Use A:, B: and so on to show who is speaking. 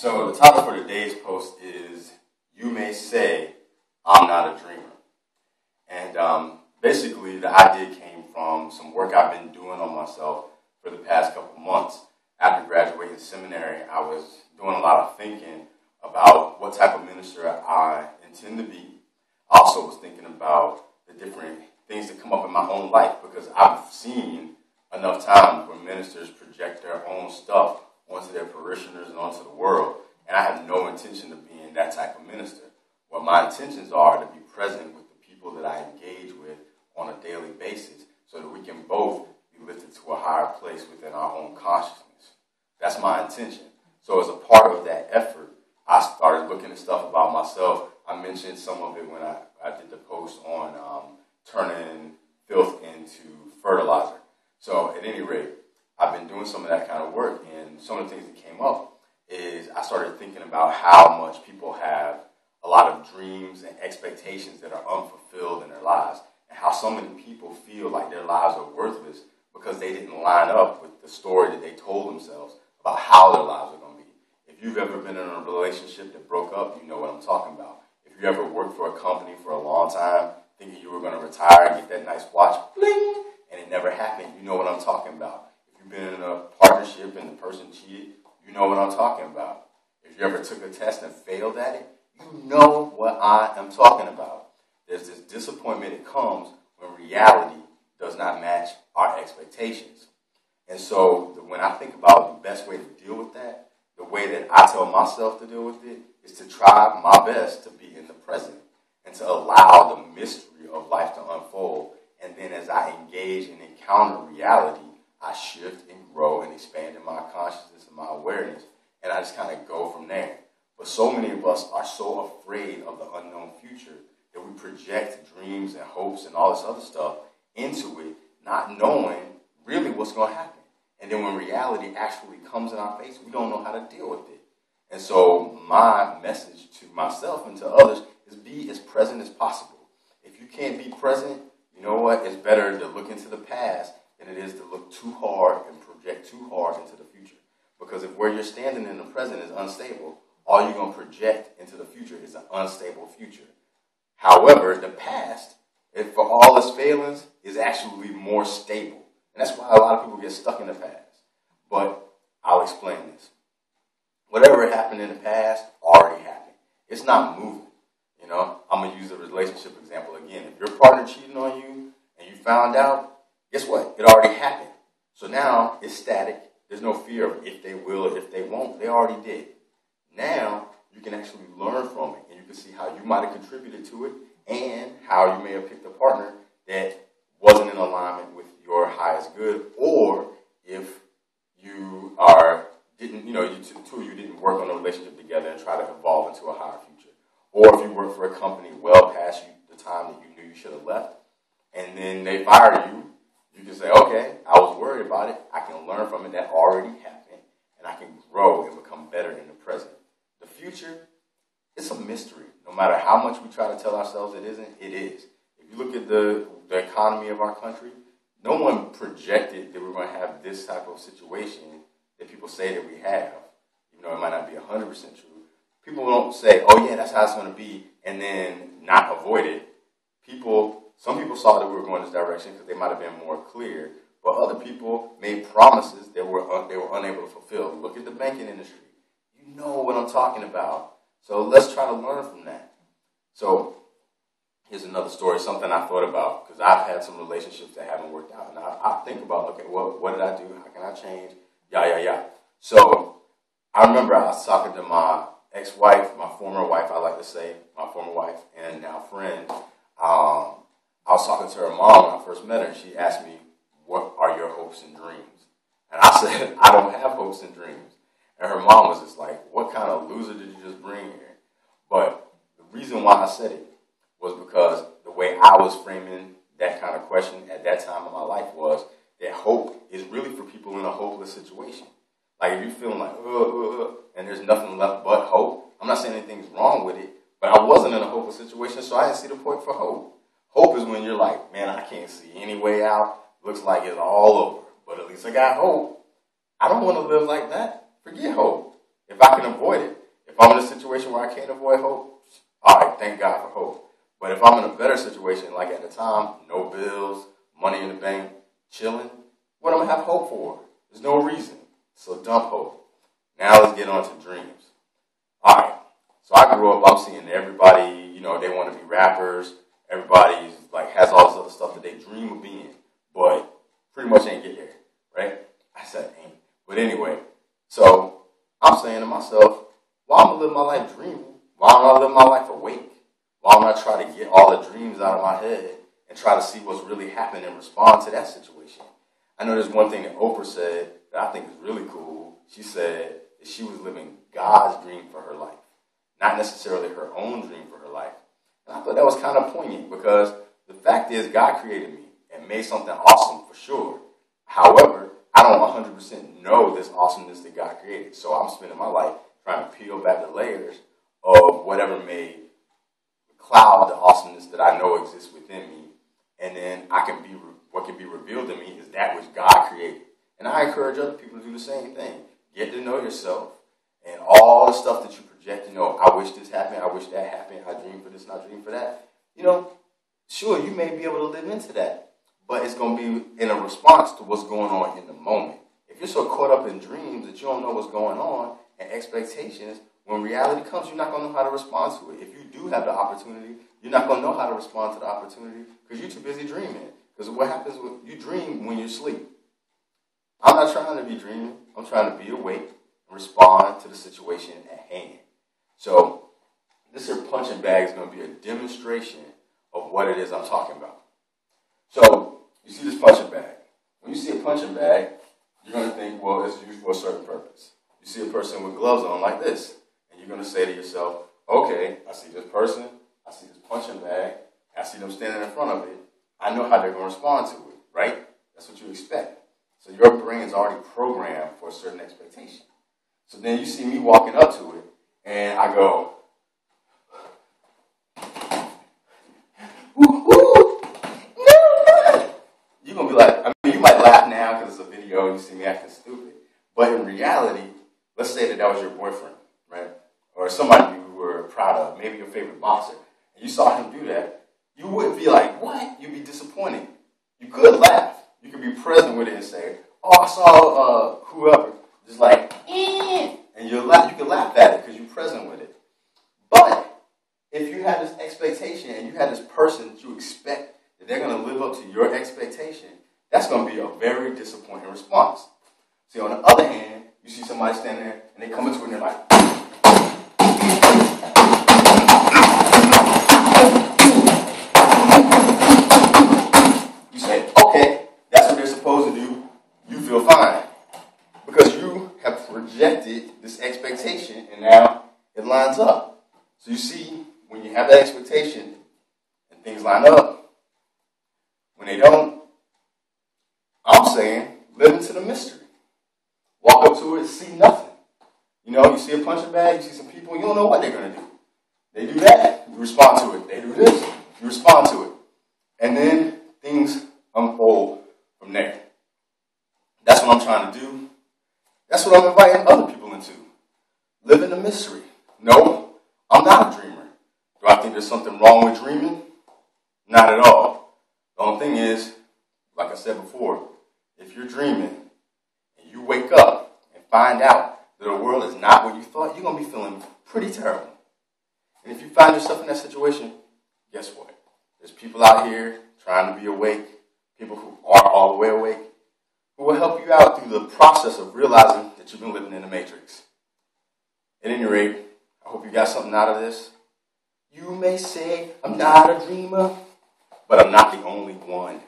A: So the topic for today's post is "You may say I'm not a dreamer," and um, basically the idea came from some work I've been doing on myself for the past couple months. After graduating seminary, I was doing a lot of thinking about what type of minister I intend to be. I also was thinking about the different things that come up in my own life because I've seen enough times where ministers project their own stuff onto their parishioners and onto the world. And I have no intention of being that type of minister. What my intentions are to be present with the people that I engage with on a daily basis so that we can both be lifted to a higher place within our own consciousness. That's my intention. So as a part of that effort, I started looking at stuff about myself. I mentioned some of it when I, I did the post on um, turning filth into fertilizer. So at any rate, I've been doing some of that kind of work, and some of the things that came up is I started thinking about how much people have a lot of dreams and expectations that are unfulfilled in their lives, and how so many people feel like their lives are worthless because they didn't line up with the story that they told themselves about how their lives are going to be. If you've ever been in a relationship that broke up, you know what I'm talking about. If you ever worked for a company for a long time, thinking you were going to retire and get that nice watch, bling, and it never happened, you know what I'm talking about. Been in a partnership and the person cheated, you know what I'm talking about. If you ever took a test and failed at it, you know what I am talking about. There's this disappointment that comes when reality does not match our expectations. And so when I think about the best way to deal with that, the way that I tell myself to deal with it is to try my best to be in the present and to allow the mystery of life to unfold. And then as I engage and encounter reality, I shift and grow and expand in my consciousness and my awareness. And I just kind of go from there. But so many of us are so afraid of the unknown future that we project dreams and hopes and all this other stuff into it, not knowing really what's going to happen. And then when reality actually comes in our face, we don't know how to deal with it. And so my message to myself and to others is be as present as possible. If you can't be present, you know what? It's better to look into the past than it is to look too hard and project too hard into the future. Because if where you're standing in the present is unstable, all you're going to project into the future is an unstable future. However, the past, if for all its failings, is actually more stable. And that's why a lot of people get stuck in the past. But I'll explain this. Whatever happened in the past already happened. It's not moving. You know, I'm gonna use a relationship example again. If your partner cheated on you and you found out, guess what? It already happened. So now it's static. There's no fear of if they will or if they won't. They already did. Now you can actually learn from it and you can see how you might have contributed to it and how you may have picked a partner that wasn't in alignment with your highest good or if you are didn't you know you two, of you didn't work on a relationship together and try to evolve into a higher future or if you work for a company well past you, the time that you knew you should have left and then they fire you okay i was worried about it. I can learn from it. That already happened. And i can grow and become better in the present. The future it's a mystery. No matter how much we try to tell ourselves it isn't it is. If you look at the, the economy of our country no one projected that we are going to have this type of situation that people say that we have, even though it might not be 100% true. People don't say, oh, yeah, that's how it's going to be, and then not avoid it. People, some people saw that we were going this direction because they might have been more clear, but other people made promises that were un- they were unable to fulfill. Look at the banking industry. You know what I'm talking about. So let's try to learn from that. So here's another story, something I thought about because I've had some relationships that haven't worked out, and I, I think about, okay, what what did I do? How can I change? Yeah, yeah, yeah. So I remember I was talking to my ex-wife, my former wife, I like to say, my former wife, and now friend. Um, I was talking to her mom when I first met her, and she asked me, "What are your hopes and dreams?" And I said, "I don't have hopes and dreams." And her mom was just like, "What kind of loser did you just bring here?" But the reason why I said it was because the way I was framing that kind of question at that time of my life was that hope is really for people in a hopeless situation. Like if you're feeling like, uh, uh, uh, and there's nothing left but hope, I'm not saying anything's wrong with it, but I wasn't in a hopeless situation, so I didn't see the point for hope. Hope is when you're like, man, I can't see any way out. Looks like it's all over, but at least I got hope. I don't want to live like that. Forget hope. if I can avoid it. If I'm in a situation where I can't avoid hope, all right, thank God for hope. But if I'm in a better situation, like at the time, no bills, money in the bank, chilling, what am I have hope for? There's no reason. So dump hope. Now let's get on to dreams. All right. So I grew up, I'm seeing everybody, you know, they want to be rappers. Everybody's like has all this other stuff that they dream of being, but pretty much ain't get there, right? I said ain't. But anyway, so I'm saying to myself, why am I living my life dreaming? Why am I living my life awake? Why don't I try to get all the dreams out of my head and try to see what's really happening and respond to that situation? I know there's one thing that Oprah said that I think is really cool. She said that she was living God's dream for her life, not necessarily her own dream for her life. And I thought that was kind of poignant because the fact is, God created me and made something awesome for sure. However, I don't 100% know this awesomeness that God created. So I'm spending my life trying to peel back the layers of whatever may cloud the awesomeness that I know exists within me. And then I can be, what can be revealed to me is that which God created. And I encourage other people to do the same thing. Get to know yourself and all the stuff that you project, you know, I wish this happened, I wish that happened, I dream for this and I dream for that. You know, sure, you may be able to live into that, but it's going to be in a response to what's going on in the moment. If you're so caught up in dreams that you don't know what's going on and expectations, when reality comes, you're not going to know how to respond to it. If you do have the opportunity, you're not going to know how to respond to the opportunity because you're too busy dreaming. Because what happens when you dream when you sleep? I'm not trying to be dreaming. I'm trying to be awake and respond to the situation at hand. So this here punching bag is going to be a demonstration of what it is I'm talking about. You see this punching bag. When you see a punching bag, you're going to think, well, it's used for a certain purpose. You see a person with gloves on like this, and you're going to say to yourself, okay, I see this person, I see this punching bag, I see them standing in front of it. I know how they're going to respond to it, right? That's what you expect. So your brain is already programmed for a certain expectation. So then you see me walking up to it, and I go, You're gonna be like, I mean, you might laugh now because it's a video and you see me acting stupid. But in reality, let's say that that was your boyfriend, right? Or somebody you were proud of, maybe your favorite boxer, and you saw him do that. You wouldn't be like, what? You'd be disappointed. You could laugh. You could be present with it and say, oh, I saw uh, whoever. Just like, eh. and you laugh. You laugh at it because you're present with it. But if you had this expectation and you had this person that you expect that they're going to live up to your expectation, that's going to be a very disappointing response. See, on the other hand, you see somebody standing there and they come into it and they're like, you say, okay, that's what they're supposed to do. You feel fine. Because you have projected this expectation and now it lines up. So you see, when you have that expectation and things line up, when they don't, I'm saying live into the mystery. Walk up to it, see nothing. You know, you see a punching bag, you see some people, you don't know what they're going to do. They do that, you respond to it. They do this, you respond to it. And then things unfold from there. That's what I'm trying to do. That's what I'm inviting other people into. Live in the mystery. No, I'm not a dreamer. Do I think there's something wrong with dreaming? Not at all. The only thing is, like I said before, if you're dreaming and you wake up and find out that the world is not what you thought, you're going to be feeling pretty terrible. And if you find yourself in that situation, guess what? There's people out here trying to be awake, people who are all the way awake, who will help you out through the process of realizing that you've been living in the matrix. At any rate, I hope you got something out of this. You may say I'm not a dreamer, but I'm not the only one.